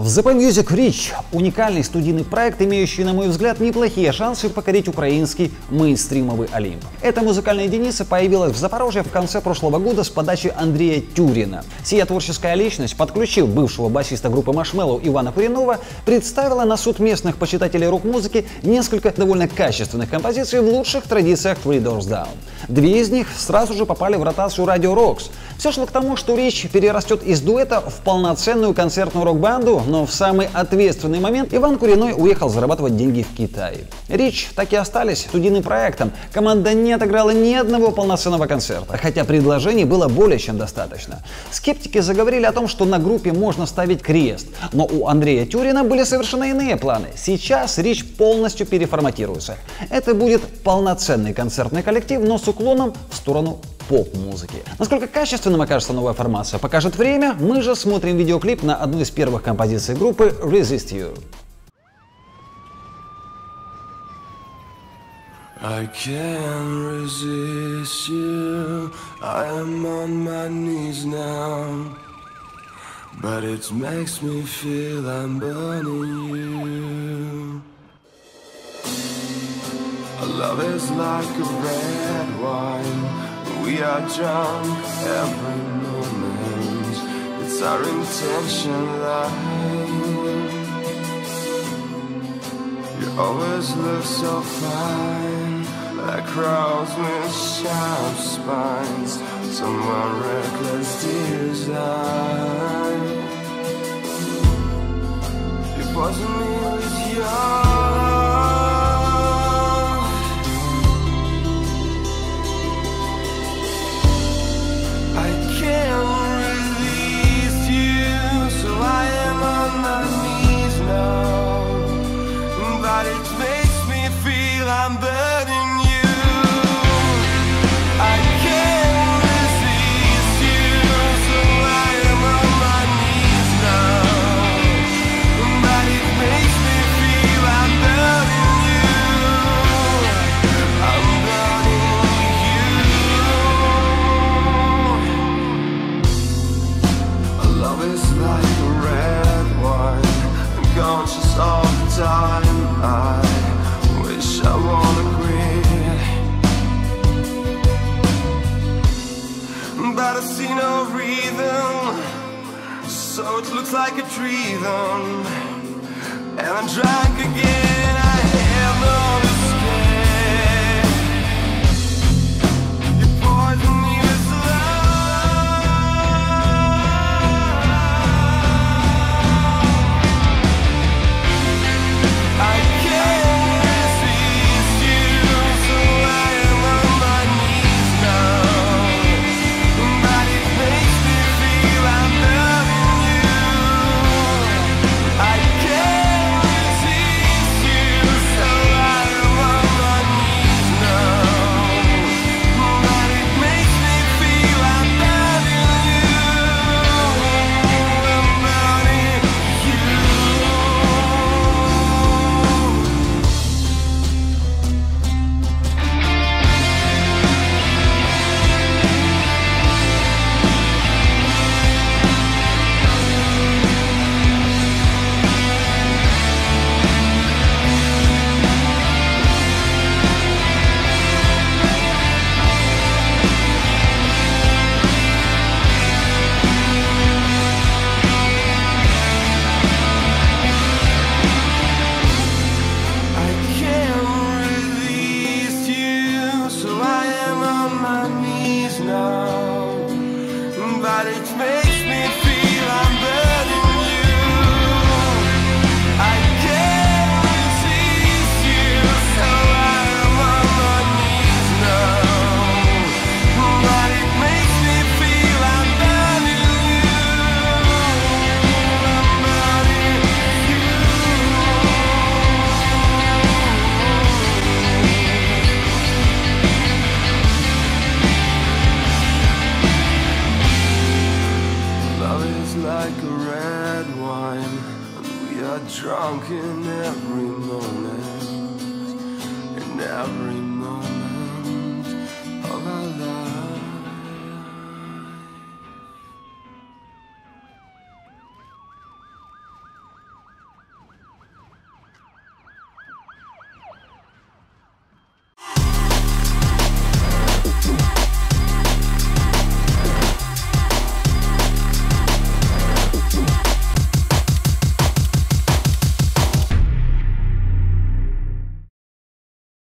В The Music Rich – уникальный студийный проект, имеющий, на мой взгляд, неплохие шансы покорить украинский мейнстримовый Олимп. Эта музыкальная единица появилась в Запорожье в конце прошлого года с подачи Андрея Тюрина. Сия творческая личность, подключив бывшего басиста группы Машмеллоу Ивана Куринова, представила на суд местных почитателей рок-музыки несколько довольно качественных композиций в лучших традициях Three Doors Down. Две из них сразу же попали в ротацию Radio Rocks. Все шло к тому, что Рич перерастет из дуэта в полноценную концертную рок-банду, но в самый ответственный момент Иван Куриной уехал зарабатывать деньги в Китай. Рич так и остались студийным проектом. Команда не отыграла ни одного полноценного концерта, хотя предложений было более чем достаточно. Скептики заговорили о том, что на группе можно ставить крест, но у Андрея Тюрина были совершенно иные планы. Сейчас Рич полностью переформатируется. Это будет полноценный концертный коллектив, но с уклоном в сторону поп-музыки. Насколько качественным окажется новая формация, покажет время. Мы же смотрим видеоклип на одну из первых композиций группы Resist You. I can't resist you. I am on my knees now. But it makes me feel I'm burning you. Love is like a red wine. We are drunk every moment. It's our intention line. You always look so fine, like crows with sharp spines. Someone reckless design. You poison me what it's made I wanna quit. But I see no reason So it looks like a treason And I'm drunk again, I have no my knees now, but it's making in every moment, in every.